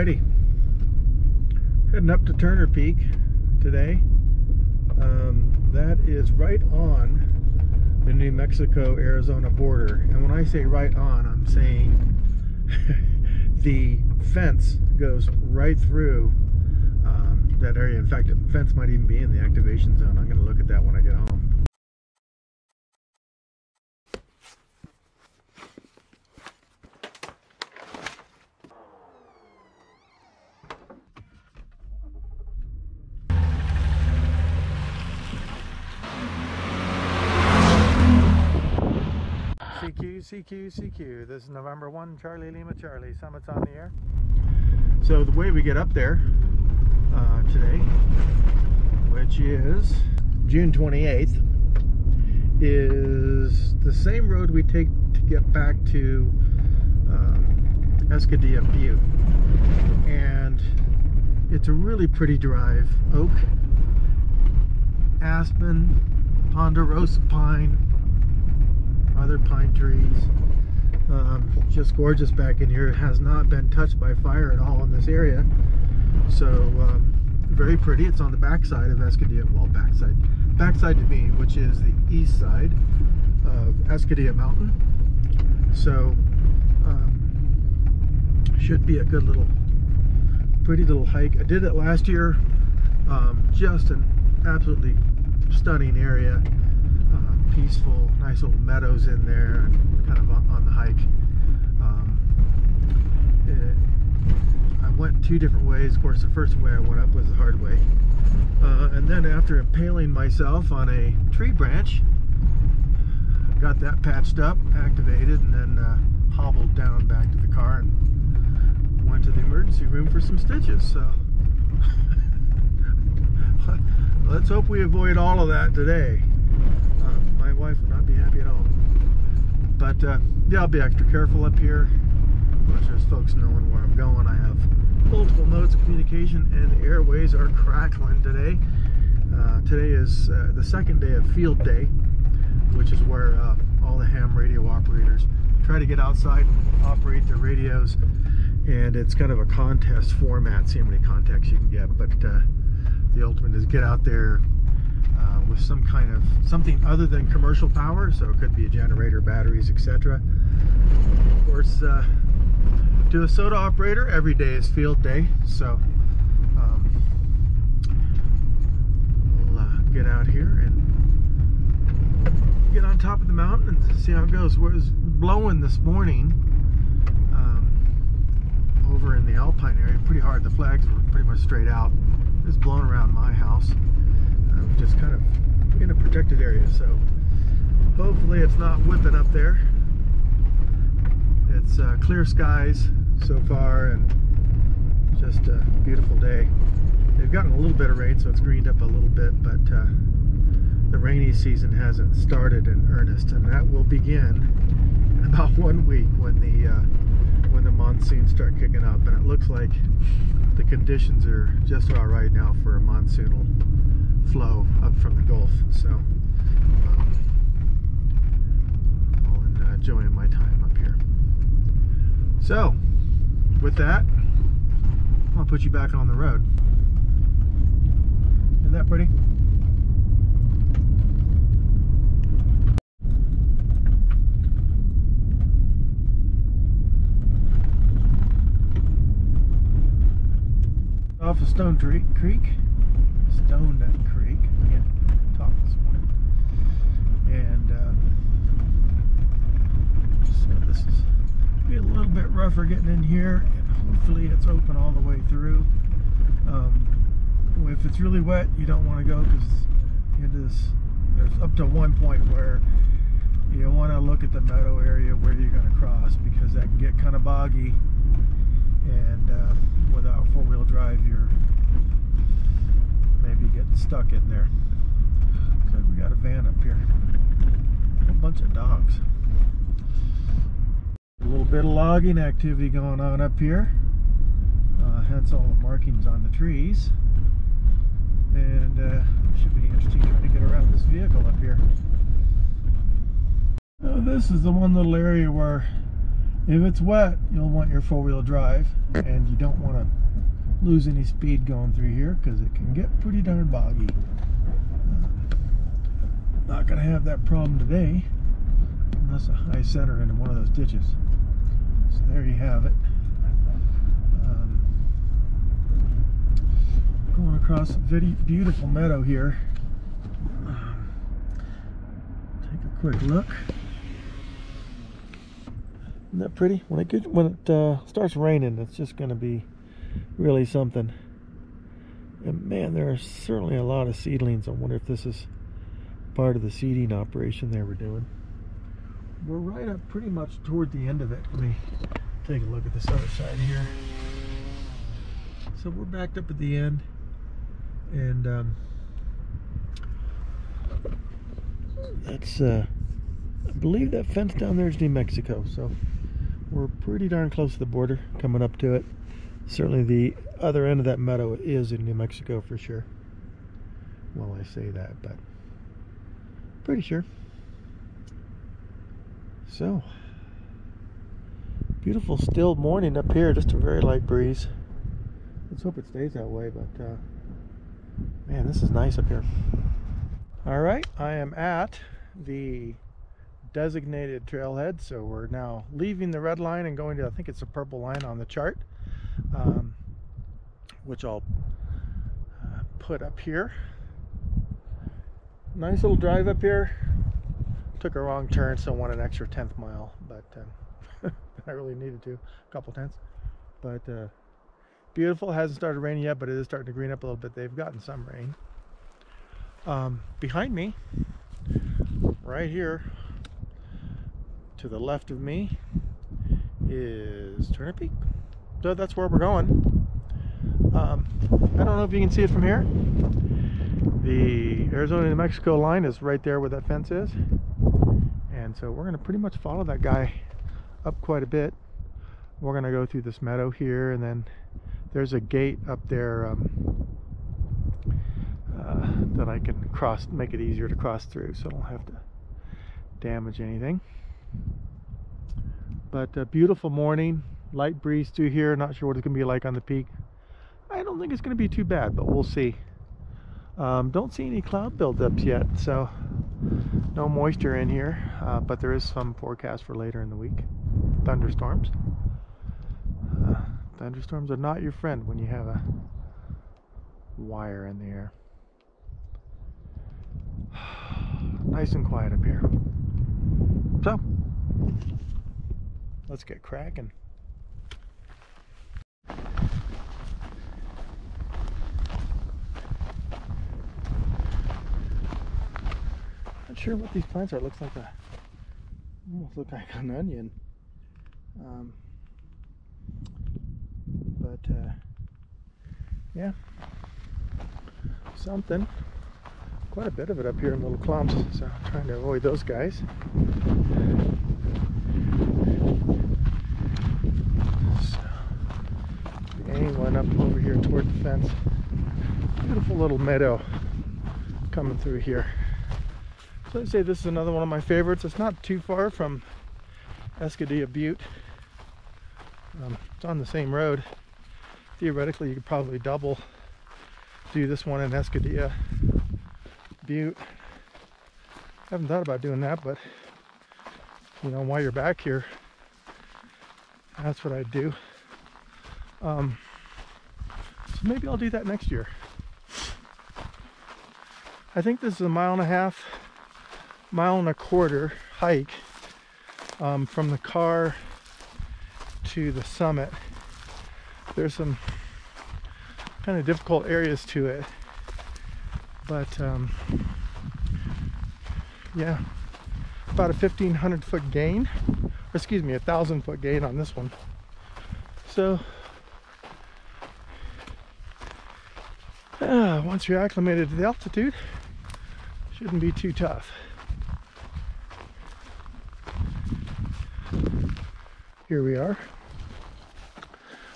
Alrighty. Heading up to Turner Peak today. Um, that is right on the New Mexico Arizona border. And when I say right on, I'm saying the fence goes right through um, that area. In fact, the fence might even be in the activation zone. I'm going to look at that when I get home. CQ, CQ, CQ. This is November 1, Charlie Lima Charlie. Summit's on the air. So the way we get up there uh, today, which is June 28th, is the same road we take to get back to uh, Escudilla Butte. And it's a really pretty drive. Oak, aspen, ponderosa pine, other pine trees. Um, just gorgeous back in here. It has not been touched by fire at all in this area. So um, very pretty. It's on the backside of Escudilla, well backside, backside to me, which is the east side of Escudilla Mountain. So um, should be a good little, pretty little hike. I did it last year. Um, just an absolutely stunning area. Peaceful, nice little meadows in there, and kind of on, on the hike. Um, it, I went two different ways. Of course, the first way I went up was the hard way. Uh, and then after impaling myself on a tree branch, got that patched up, activated, and then uh, hobbled down back to the car and went to the emergency room for some stitches. So let's hope we avoid all of that today. Wife would not be happy at all. But uh, yeah, I'll be extra careful up here. As folks knowing where I'm going. I have multiple modes of communication and the airways are crackling today. Uh, today is uh, the second day of field day, which is where uh, all the ham radio operators try to get outside and operate their radios. And it's kind of a contest format, see how many contacts you can get. But uh, the ultimate is get out there with some kind of something other than commercial power so it could be a generator batteries etc of course uh, to a SOTA operator every day is field day so um, we'll uh, get out here and get on top of the mountain and see how it goes. It was blowing this morning um, over in the alpine area pretty hard. The flags were pretty much straight out. It's blowing around my house I'm just kind of in a protected area so hopefully it's not whipping up there. It's uh, clear skies so far and just a beautiful day. They've gotten a little bit of rain so it's greened up a little bit but uh, the rainy season hasn't started in earnest and that will begin in about one week when the uh, when the monsoons start kicking up and it looks like the conditions are just about right now for a monsoonal flow up from the Gulf. So um, I'm enjoying my time up here. So with that, I'll put you back on the road. Isn't that pretty? Off of Stone Creek, Stone Creek. I can't talk this morning. And uh, so this is be a little bit rougher getting in here, and hopefully it's open all the way through. Um, if it's really wet, you don't want to go because it is. There's up to one point where you want to look at the meadow area where you're going to cross because that can get kind of boggy and uh, without four-wheel drive you're maybe getting stuck in there. Looks we got a van up here. A whole bunch of dogs. A little bit of logging activity going on up here. Uh, hence all the markings on the trees. And uh, should be interesting trying to get around this vehicle up here. Now, this is the one little area where If it's wet, you'll want your four-wheel drive, and you don't want to lose any speed going through here because it can get pretty darn boggy. Uh, not going to have that problem today unless I center into one of those ditches. So there you have it. Um, going across a very beautiful meadow here. Um, take a quick look. Isn't that pretty? When it gets, when it uh, starts raining, it's just going to be really something. And man, there are certainly a lot of seedlings. I wonder if this is part of the seeding operation they were doing. We're right up pretty much toward the end of it. Let me take a look at this other side here. So we're backed up at the end, and um, that's uh, I believe that fence down there is New Mexico. So we're pretty darn close to the border, coming up to it. Certainly the other end of that meadow is in New Mexico for sure. Well, I say that, but pretty sure. So, beautiful still morning up here, just a very light breeze. Let's hope it stays that way, but uh, man, this is nice up here. All right, I am at the designated trailhead. So we're now leaving the red line and going to, I think it's a purple line on the chart, um, which I'll uh, put up here. Nice little drive up here. Took a wrong turn, so won an extra 10th mile, but um, I really needed to, a couple tenths. But uh, beautiful, hasn't started raining yet, but it is starting to green up a little bit. They've gotten some rain. Um, behind me, right here, to the left of me is Turner Peak. So that's where we're going. Um, I don't know if you can see it from here. The Arizona New Mexico line is right there where that fence is. And so we're going to pretty much follow that guy up quite a bit. We're going to go through this meadow here and then there's a gate up there um, uh, that I can cross, make it easier to cross through so I don't have to damage anything. But a beautiful morning, light breeze through here. Not sure what it's going to be like on the peak. I don't think it's going to be too bad, but we'll see. Um, don't see any cloud buildups yet, so no moisture in here, uh, but there is some forecast for later in the week. Thunderstorms. Uh, thunderstorms are not your friend when you have a wire in the air. nice and quiet up here. So, let's get cracking. Not sure what these plants are. It looks like a almost look like an onion. Um, but uh, yeah, something. Quite a bit of it up here in little clumps, so I'm trying to avoid those guys. one up over here toward the fence. Beautiful little meadow coming through here. So I'd say this is another one of my favorites. It's not too far from Escudilla Butte. Um, it's on the same road. Theoretically, you could probably double do this one in Escudilla Butte. I haven't thought about doing that, but you know, while you're back here, that's what I'd do. Um, so maybe I'll do that next year. I think this is a mile and a half, mile and a quarter hike um, from the car to the summit. There's some kind of difficult areas to it, but um, yeah, about a 1500 foot gain, or excuse me, a thousand foot gain on this one. So uh, once you're acclimated to the altitude, shouldn't be too tough. Here we are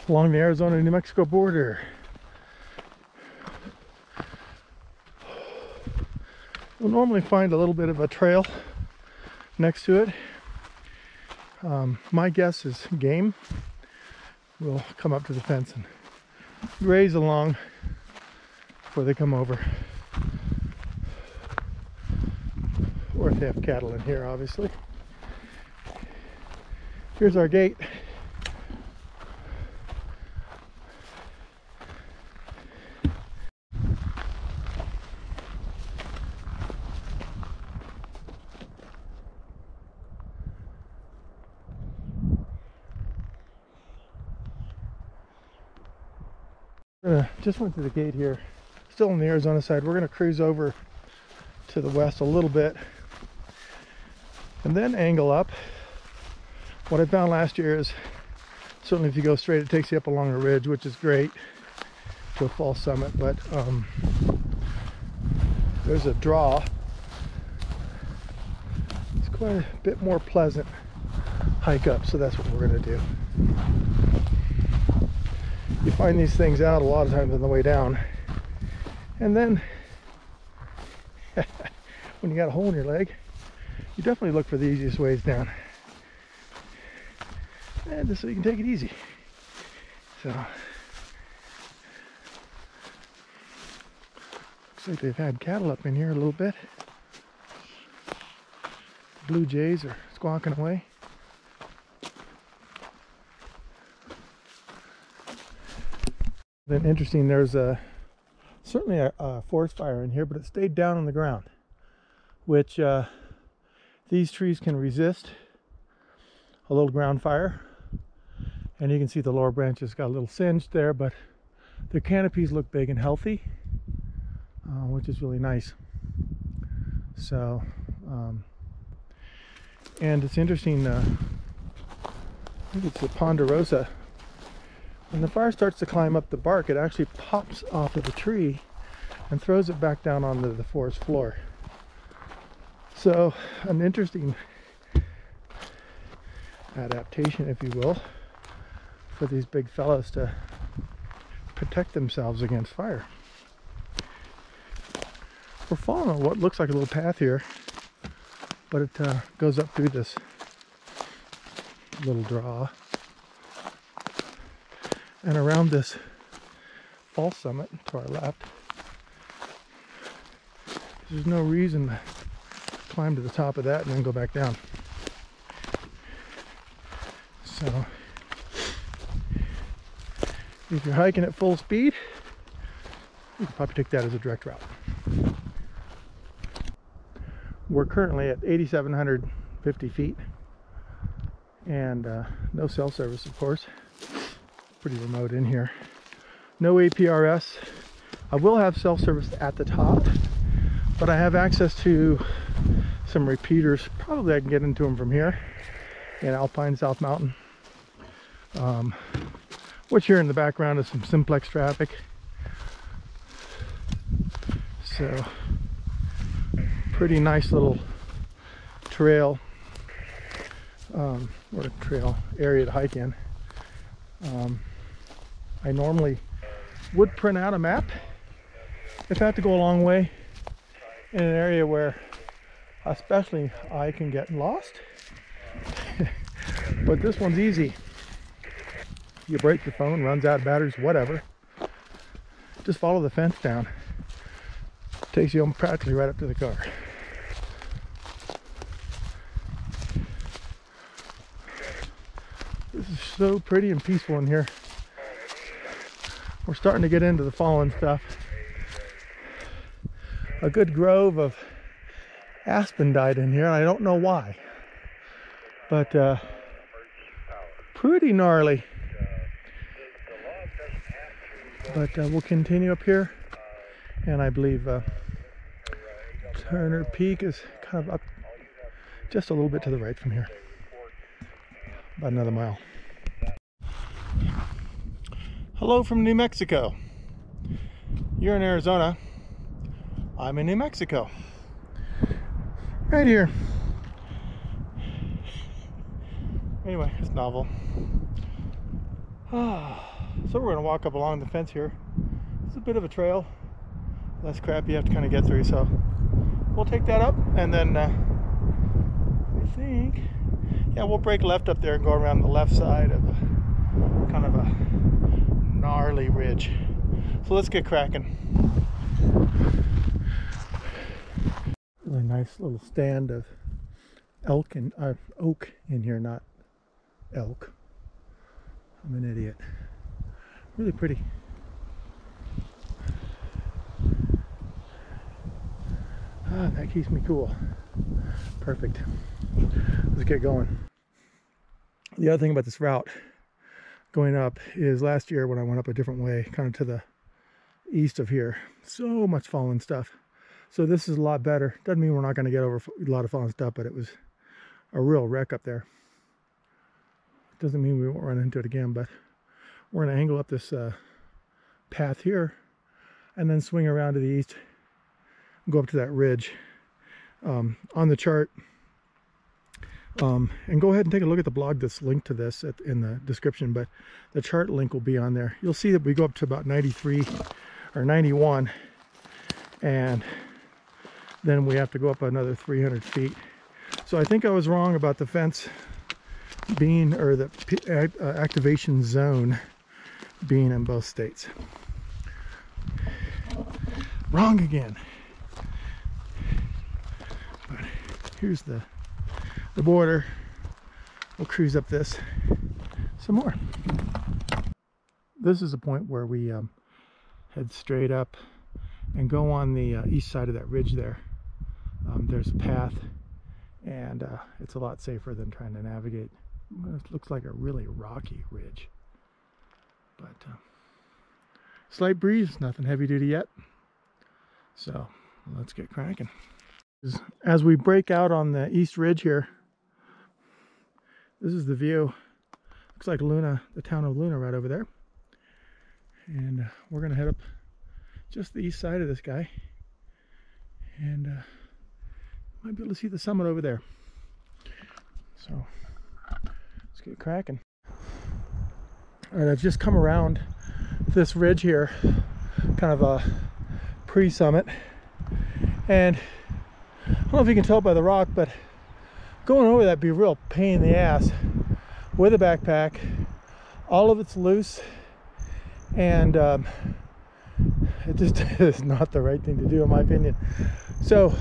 along the Arizona New Mexico border. we'll normally find a little bit of a trail next to it. Um, my guess is game will come up to the fence and graze along before they come over. Or if they have cattle in here, obviously. Here's our gate. Uh, just went to the gate here, still on the Arizona side. We're going to cruise over to the west a little bit and then angle up. What I found last year is certainly if you go straight, it takes you up along a ridge, which is great to a false summit, but um, there's a draw. It's quite a bit more pleasant hike up, so that's what we're going to do you find these things out a lot of times on the way down. And then when you got a hole in your leg, you definitely look for the easiest ways down. And just so you can take it easy. So looks like they've had cattle up in here a little bit. Blue jays are squawking away. Then interesting, there's a certainly a, a, forest fire in here, but it stayed down on the ground, which uh, these trees can resist a little ground fire. And you can see the lower branches got a little singed there, but their canopies look big and healthy, uh, which is really nice. So, um, and it's interesting, uh, I think it's the ponderosa when the fire starts to climb up the bark, it actually pops off of the tree and throws it back down onto the forest floor. So an interesting adaptation, if you will, for these big fellows to protect themselves against fire. We're following what looks like a little path here, but it uh, goes up through this little draw and around this false summit to our left. There's no reason to climb to the top of that and then go back down. So if you're hiking at full speed, you can probably take that as a direct route. We're currently at 8,750 feet and uh, no cell service, of course pretty remote in here. No APRS. I will have cell service at the top, but I have access to some repeaters. Probably I can get into them from here in Alpine South Mountain. Um, what you hear in the background is some simplex traffic. So, pretty nice little trail um, or trail area to hike in. Um, I normally would print out a map if I have to go a long way in an area where especially I can get lost. but this one's easy. You break your phone, runs out batteries, whatever. Just follow the fence down. Takes you on practically right up to the car. This is so pretty and peaceful in here we're starting to get into the fallen stuff. A good grove of aspen died in here. I don't know why, but uh, pretty gnarly. But uh, we'll continue up here, and I believe uh, Turner Peak is kind of up just a little bit to the right from here, about another mile. Hello from New Mexico. You're in Arizona. I'm in New Mexico. Right here. Anyway, it's novel. so we're gonna walk up along the fence here. It's a bit of a trail. Less crap you have to kind of get through, so we'll take that up and then uh, I think yeah, we'll break left up there and go around the left side of a kind of a gnarly ridge. So let's get cracking. Really nice little stand of elk and uh, oak in here, not elk. I'm an idiot. Really pretty. Ah, that keeps me cool. Perfect. Let's get going. The other thing about this route going up is last year when I went up a different way, kind of to the east of here, so much fallen stuff. So this is a lot better. Doesn't mean we're not going to get over a lot of fallen stuff, but it was a real wreck up there. Doesn't mean we won't run into it again, but we're going to angle up this uh, path here and then swing around to the east go up to that ridge um, on the chart. Um, and go ahead and take a look at the blog that's linked to this at, in the description but the chart link will be on there. You'll see that we go up to about 93 or 91 and then we have to go up another 300 feet. So I think I was wrong about the fence being or the uh, activation zone being in both states. Wrong again. But here's the the border. We'll cruise up this some more. This is the point where we um, head straight up and go on the uh, east side of that ridge there. Um, there's a path and uh, it's a lot safer than trying to navigate. It looks like a really rocky ridge but uh, slight breeze nothing heavy duty yet so let's get cracking as we break out on the east ridge here, this is the view. Looks like Luna, the town of Luna right over there. And uh, we're gonna head up just the east side of this guy. And uh, might be able to see the summit over there. So let's get cracking. Right, I've just come around this ridge here, kind of a pre-summit. And I don't know if you can tell by the rock, but going over that would be a real pain in the ass with a backpack. All of it's loose, and um, it just is not the right thing to do, in my opinion. So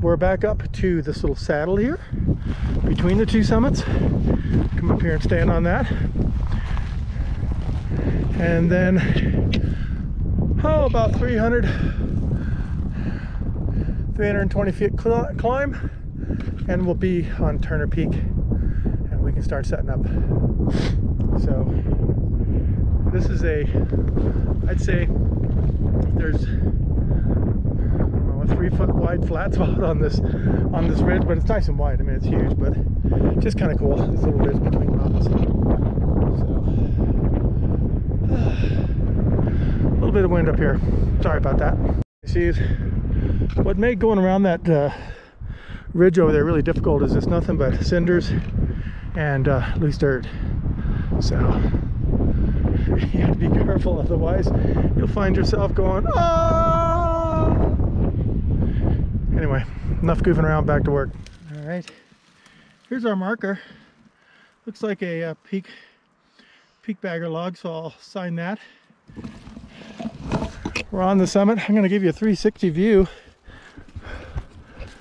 we're back up to this little saddle here between the two summits. Come up here and stand on that. And then, oh, about 300 320 feet climb and we'll be on Turner Peak and we can start setting up. So this is a, I'd say there's a three foot wide flat spot on this on this ridge, but it's nice and wide. I mean, it's huge, but just kind of cool. This little ridge between mountains. So, a wind up here. Sorry about that. See, what made going around that uh, ridge over there really difficult is it's nothing but cinders and uh, loose dirt. So you have to be careful, otherwise you'll find yourself going, oh! Anyway, enough goofing around, back to work. All right, here's our marker. Looks like a uh, peak, peak bagger log, so I'll sign that. We're on the summit. I'm gonna give you a 360 view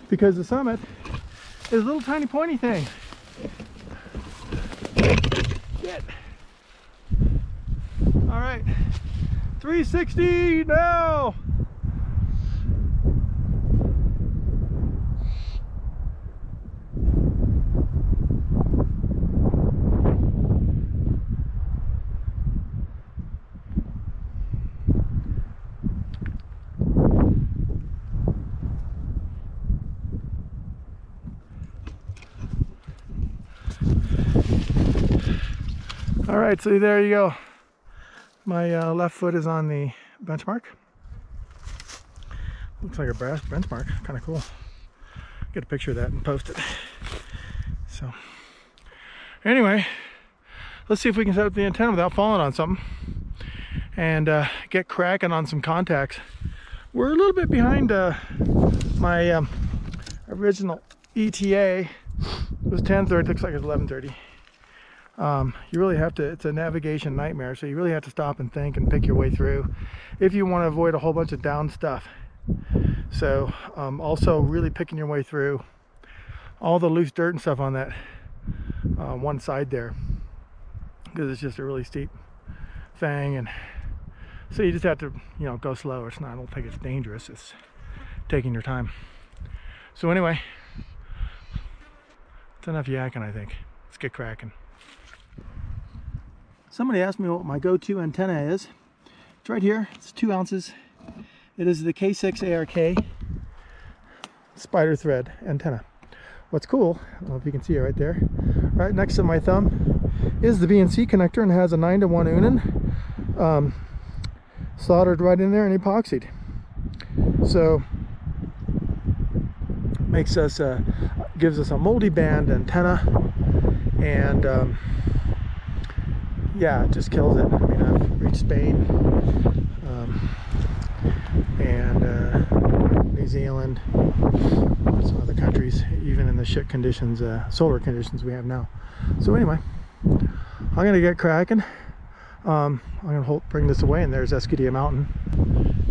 because the summit is a little tiny pointy thing. Get. All right, 360 now. All right, so there you go. My uh, left foot is on the benchmark. Looks like a brass benchmark, kind of cool. Get a picture of that and post it. So, anyway, let's see if we can set up the antenna without falling on something and uh, get cracking on some contacts. We're a little bit behind uh, my um, original ETA It was 10:30. Looks like it's 11:30. Um, you really have to. It's a navigation nightmare. So you really have to stop and think and pick your way through, if you want to avoid a whole bunch of down stuff. So um, also really picking your way through all the loose dirt and stuff on that uh, one side there, because it's just a really steep thing, and so you just have to you know go slow. It's not. I don't think it's dangerous. It's taking your time. So anyway, it's enough yakking, I think. Let's get cracking. Somebody asked me what my go-to antenna is. It's right here. It's two ounces. It is the K6 ARK spider thread antenna. What's cool, I don't know if you can see it right there, right next to my thumb is the BNC connector and has a 9 to 1 unun um, soldered right in there and epoxied. So makes us uh, gives us a multi-band antenna and um, yeah it just kills it. I mean I've reached Spain um, and uh, New Zealand some other countries even in the shit conditions uh, solar conditions we have now. So anyway I'm gonna get cracking. Um, I'm gonna hold, bring this away and there's Escudilla Mountain.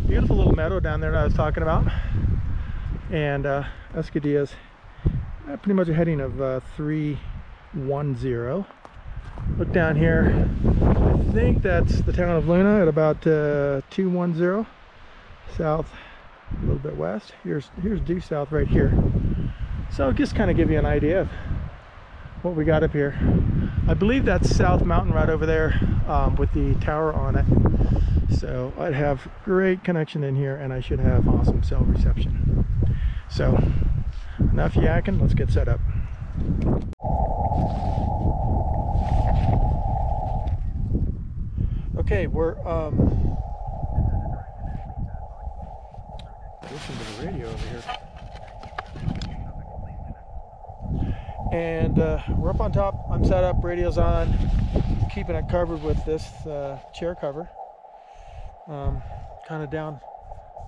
Beautiful little meadow down there that I was talking about. And uh, Escudilla's uh, pretty much a heading of uh, 310. Look down here. I think that's the town of Luna at about uh, 210 south, a little bit west. Here's here's due south right here. So just kind of give you an idea of what we got up here. I believe that's South Mountain right over there um, with the tower on it. So I'd have great connection in here and I should have awesome cell reception. So enough yakking, let's get set up. Okay, we're um listen to the radio over here. And uh, we're up on top. I'm set up, radio's on, keeping it covered with this uh, chair cover. Um, kind of down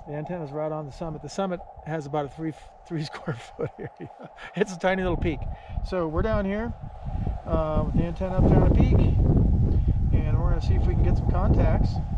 the antenna's right on the summit. The summit has about a three three square foot area. It's a tiny little peak. So we're down here uh, with the antenna up there on the peak, we're to see if we can get some contacts.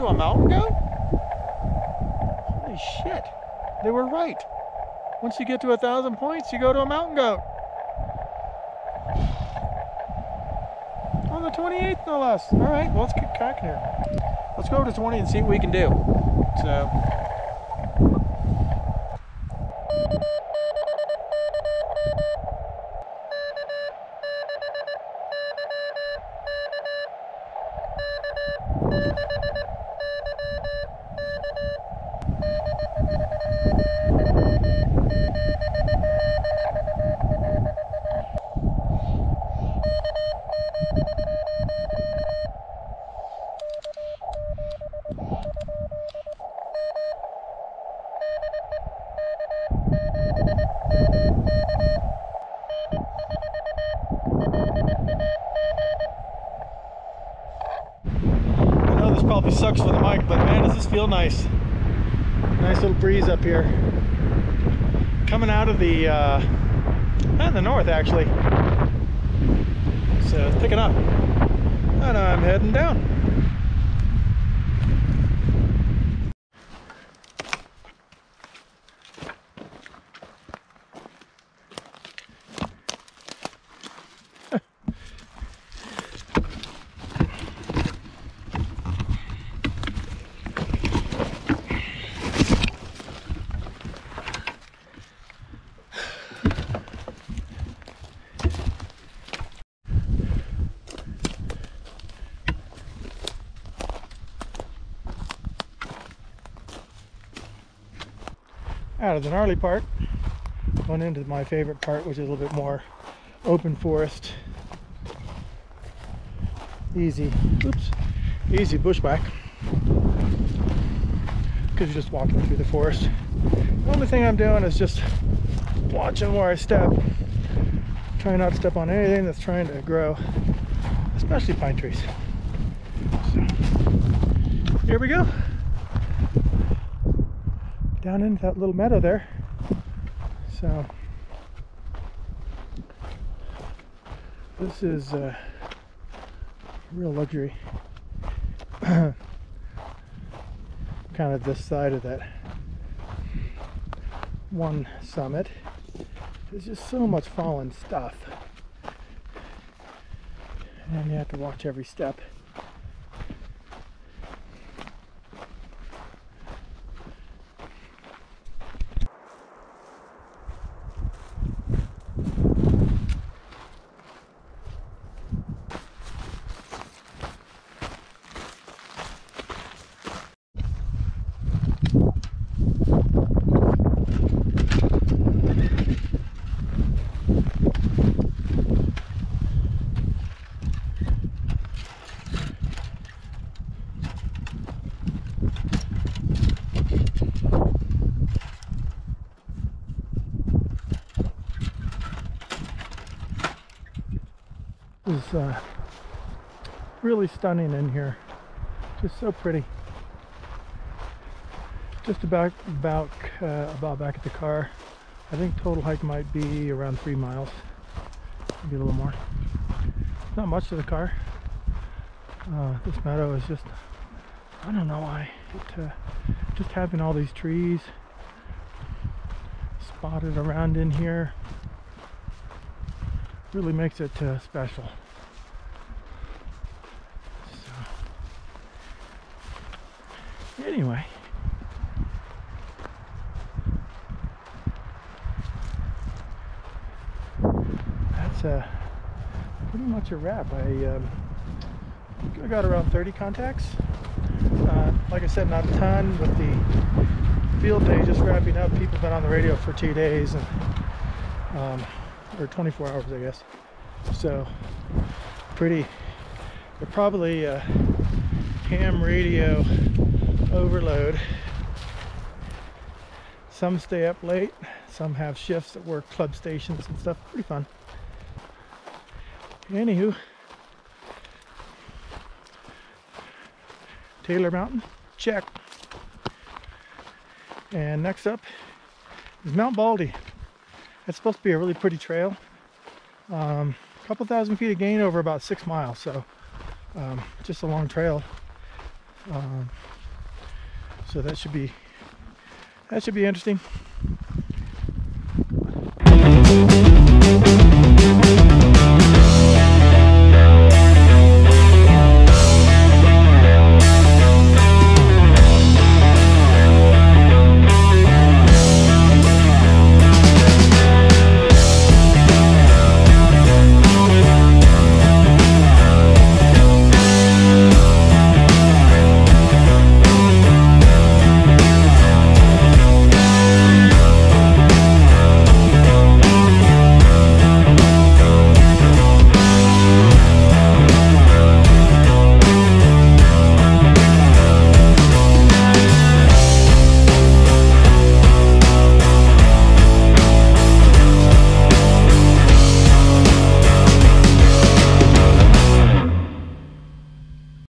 A mountain goat? Holy shit. They were right. Once you get to a thousand points, you go to a mountain goat. On the 28th, no less. All right, well, let's get cracking here. Let's go over to 20 and see what we can do. So. Probably sucks for the mic, but man, does this feel nice. Nice little breeze up here. Coming out of the, uh, in the north actually. So it's picking up. And I'm heading down. The gnarly part, going into my favorite part, which is a little bit more open forest. Easy, oops, easy bushwhack. Because you're just walking through the forest. The only thing I'm doing is just watching where I step. Trying not to step on anything that's trying to grow, especially pine trees. So, here we go down into that little meadow there. So this is uh, real luxury. kind of this side of that one summit. There's just so much fallen stuff. And you have to watch every step. is uh, really stunning in here. Just so pretty. Just about about uh, about back at the car. I think total hike might be around three miles, maybe a little more. Not much to the car. Uh, this meadow is just I don't know why. It, uh, just having all these trees spotted around in here really makes it uh, special. So, anyway, that's uh, pretty much a wrap. I um, I got around 30 contacts. Uh, like I said, not a ton with the field day just wrapping up. People have been on the radio for two days and um, or 24 hours, I guess. So pretty. They're probably uh, ham radio overload. Some stay up late. Some have shifts that work club stations and stuff. Pretty fun. Anywho, Taylor Mountain, check. And next up is Mount Baldy. It's supposed to be a really pretty trail. Um, a couple thousand feet of gain over about six miles, so um, just a long trail. Um, so that should be that should be interesting.